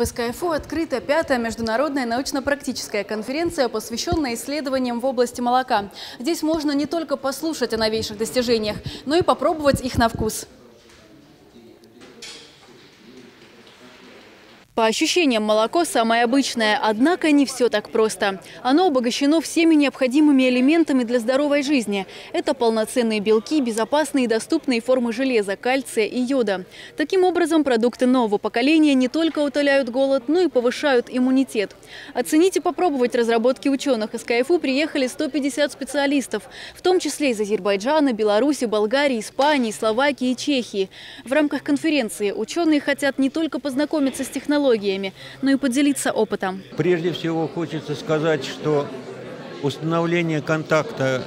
В СКФУ открыта пятая международная научно-практическая конференция, посвященная исследованиям в области молока. Здесь можно не только послушать о новейших достижениях, но и попробовать их на вкус. По ощущениям, молоко самое обычное, однако не все так просто. Оно обогащено всеми необходимыми элементами для здоровой жизни. Это полноценные белки, безопасные и доступные формы железа, кальция и йода. Таким образом, продукты нового поколения не только утоляют голод, но и повышают иммунитет. Оценить и попробовать разработки ученых из КФУ приехали 150 специалистов, в том числе из Азербайджана, Беларуси, Болгарии, Испании, Словакии и Чехии. В рамках конференции ученые хотят не только познакомиться с технологиями, технологиями, но и поделиться опытом. Прежде всего хочется сказать, что установление контакта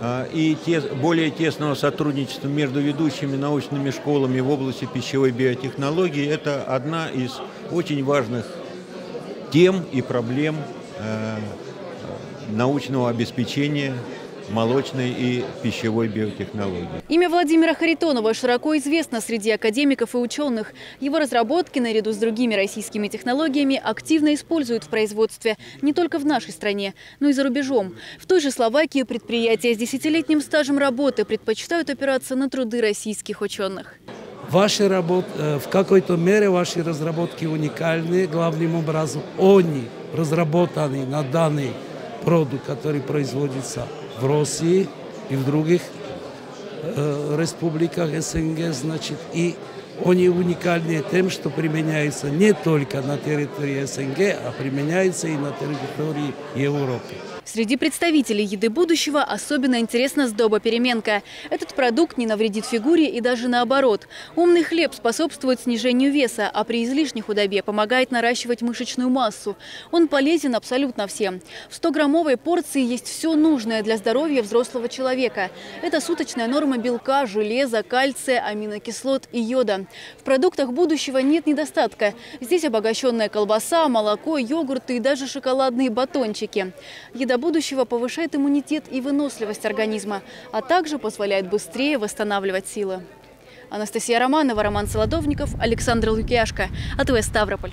а, и те, более тесного сотрудничества между ведущими научными школами в области пищевой биотехнологии – это одна из очень важных тем и проблем э, научного обеспечения молочной и пищевой биотехнологии. Имя Владимира Харитонова широко известно среди академиков и ученых. Его разработки, наряду с другими российскими технологиями, активно используют в производстве не только в нашей стране, но и за рубежом. В той же Словакии предприятия с десятилетним стажем работы предпочитают опираться на труды российских ученых. Ваши работы, э, в какой-то мере ваши разработки уникальны, главным образом они разработаны на данный продукт, который производится в России и в других э, республиках СНГ, значит, и они уникальны тем, что применяются не только на территории СНГ, а применяются и на территории Европы. Среди представителей еды будущего особенно интересна сдоба переменка. Этот продукт не навредит фигуре и даже наоборот. Умный хлеб способствует снижению веса, а при излишней худобе помогает наращивать мышечную массу. Он полезен абсолютно всем. В 100-граммовой порции есть все нужное для здоровья взрослого человека. Это суточная норма белка, железа, кальция, аминокислот и йода. В продуктах будущего нет недостатка. Здесь обогащенная колбаса, молоко, йогурты и даже шоколадные батончики. Еда будущего повышает иммунитет и выносливость организма, а также позволяет быстрее восстанавливать силы. Анастасия Романова, Роман Солодовников, Александр Лукияшко. АТВ Ставрополь.